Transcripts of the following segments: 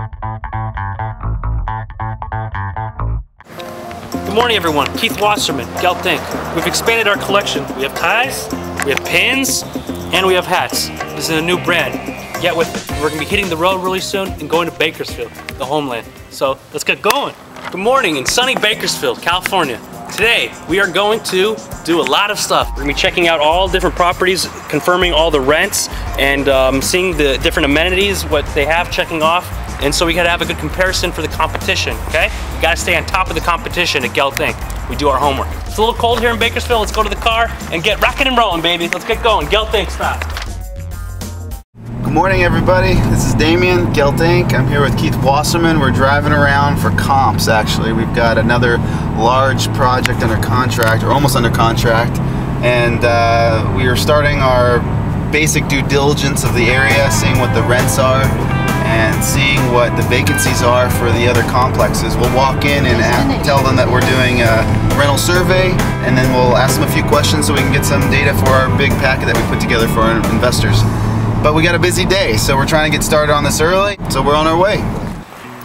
Good morning, everyone. Keith Wasserman, Gelt Inc. We've expanded our collection. We have ties, we have pins, and we have hats. This is a new brand. Yet with, it. we're gonna be hitting the road really soon and going to Bakersfield, the homeland. So let's get going. Good morning in sunny Bakersfield, California. Today, we are going to do a lot of stuff. We're gonna be checking out all different properties, confirming all the rents, and um, seeing the different amenities, what they have, checking off. And so we gotta have a good comparison for the competition, okay? We gotta stay on top of the competition at Gelt Inc. We do our homework. It's a little cold here in Bakersfield. Let's go to the car and get rocking and rolling, baby. Let's get going. Gelt Inc. stop. Good morning, everybody. This is Damien, Gelt Inc. I'm here with Keith Wasserman. We're driving around for comps, actually. We've got another large project under contract, or almost under contract, and uh, we are starting our basic due diligence of the area, seeing what the rents are, and seeing what the vacancies are for the other complexes. We'll walk in and tell them that we're doing a rental survey, and then we'll ask them a few questions so we can get some data for our big packet that we put together for our investors. But we got a busy day, so we're trying to get started on this early, so we're on our way.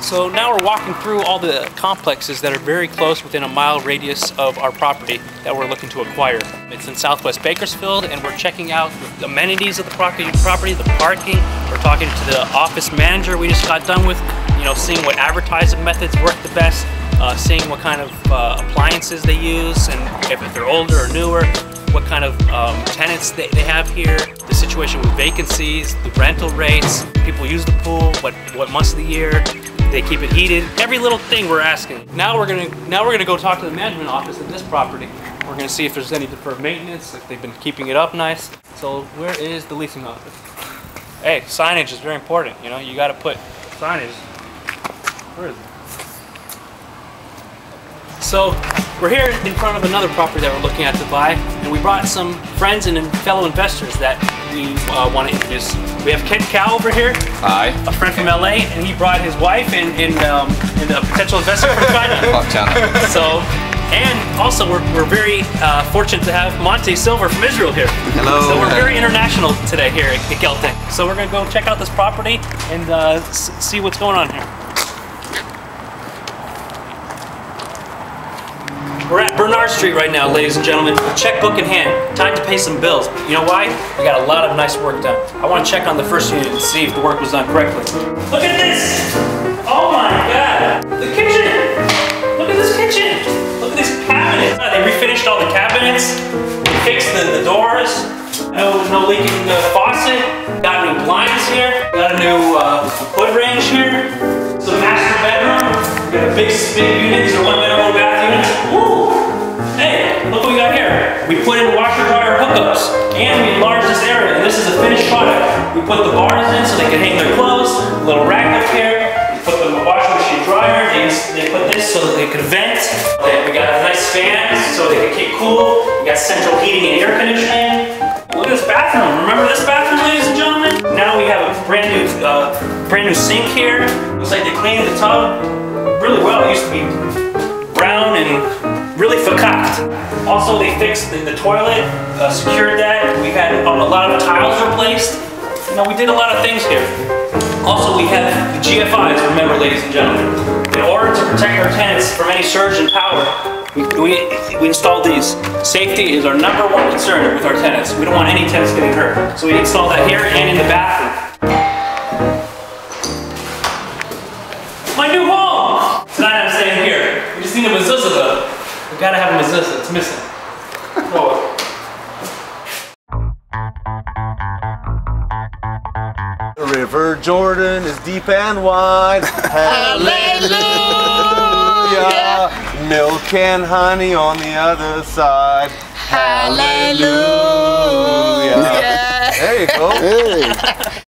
So now we're walking through all the complexes that are very close within a mile radius of our property that we're looking to acquire. It's in Southwest Bakersfield and we're checking out the amenities of the property, property, the parking. We're talking to the office manager we just got done with, you know, seeing what advertising methods work the best, uh, seeing what kind of uh, appliances they use and if they're older or newer, what kind of um, tenants they, they have here, the situation with vacancies, the rental rates, people use the pool, what, what months of the year, they keep it heated, every little thing we're asking. Now we're gonna now we're gonna go talk to the management office of this property. We're gonna see if there's any deferred maintenance, if they've been keeping it up nice. So where is the leasing office? Hey, signage is very important, you know, you gotta put signage. Where is it? So we're here in front of another property that we're looking at to buy, and we brought some friends and fellow investors that we uh, want to introduce. We have Ken Cow over here, Hi. a friend from LA, and he brought his wife and, and, um, and a potential investor from China. Fuck China. so, and also we're, we're very uh, fortunate to have Monte Silver from Israel here. Hello. So we're very international today here at at Gelt Inc. So we're gonna go check out this property and uh, see what's going on here. We're at Bernard Street right now, ladies and gentlemen. Checkbook in hand. Time to pay some bills. You know why? We got a lot of nice work done. I want to check on the first unit and see if the work was done correctly. Look at this! Oh my god! The kitchen! Look at this kitchen! Look at these cabinets! Uh, They refinished all the cabinets. Fixed the, the doors. No, no leaking the faucet. Got new blinds here. Got a new uh, hood range here. A master bedroom. We got a big, big unit. These are one in so they can hang their clothes. A little rack up here. Put the washing machine dryer. They, they put this so that they could vent. They- We got a nice fan so they can keep cool. We got central heating and air conditioning. Look at this bathroom. Remember this bathroom, ladies and gentlemen? Now we have a brand new, uh, brand new sink here. Looks like they cleaned the tub really well. It used to be brown and really fakaked. Also, they fixed the, the toilet, uh, secured that. We had a, a lot of tiles replaced. You know, we did a lot of things here. Also, we have the GFIs, remember, ladies and gentlemen. In order to protect our tenants from any surge in power, we, we, we installed these. Safety is our number one concern with our tenants. We don't want any tenants getting hurt. So we installed that here and in the bathroom. My new home! Tonight I'm staying here. We just need a mezuzah though. We gotta have a mezuzah, it's missing. River Jordan is deep and wide. Hallelujah. Milk and honey on the other side. Hallelujah. There you go. Hey.